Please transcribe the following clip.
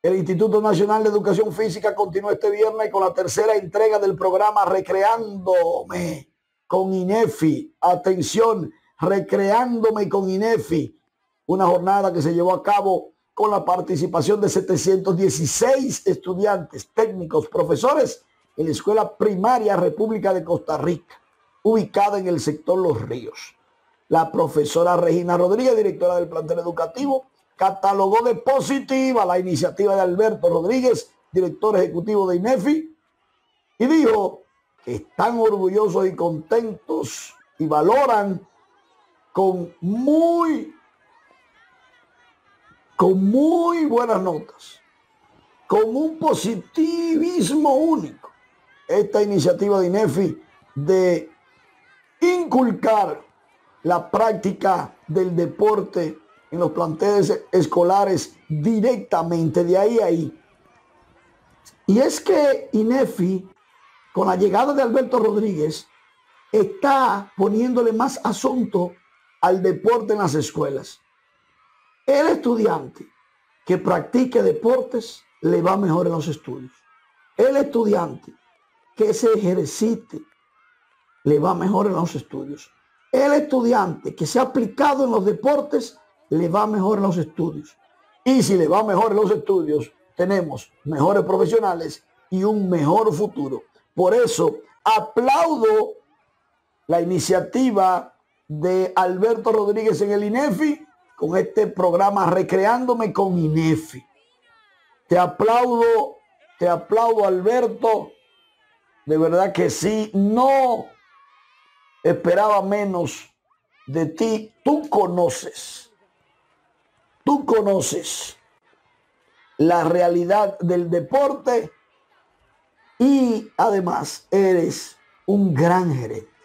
El Instituto Nacional de Educación Física continúa este viernes con la tercera entrega del programa Recreándome con INEFI. Atención, Recreándome con INEFI. Una jornada que se llevó a cabo con la participación de 716 estudiantes, técnicos, profesores en la Escuela Primaria República de Costa Rica, ubicada en el sector Los Ríos. La profesora Regina Rodríguez, directora del plantel educativo, catalogó de positiva la iniciativa de Alberto Rodríguez, director ejecutivo de INEFI, y dijo que están orgullosos y contentos y valoran con muy, con muy buenas notas, con un positivismo único, esta iniciativa de INEFI de inculcar la práctica del deporte en los planteles escolares directamente, de ahí a ahí. Y es que INEFI, con la llegada de Alberto Rodríguez, está poniéndole más asunto al deporte en las escuelas. El estudiante que practique deportes le va mejor en los estudios. El estudiante que se ejercite le va mejor en los estudios. El estudiante que se ha aplicado en los deportes le va mejor los estudios. Y si le va mejor los estudios, tenemos mejores profesionales y un mejor futuro. Por eso aplaudo la iniciativa de Alberto Rodríguez en el INEFI con este programa Recreándome con INEFI. Te aplaudo, te aplaudo Alberto. De verdad que sí, no esperaba menos de ti. Tú conoces tú conoces la realidad del deporte y además eres un gran gerente.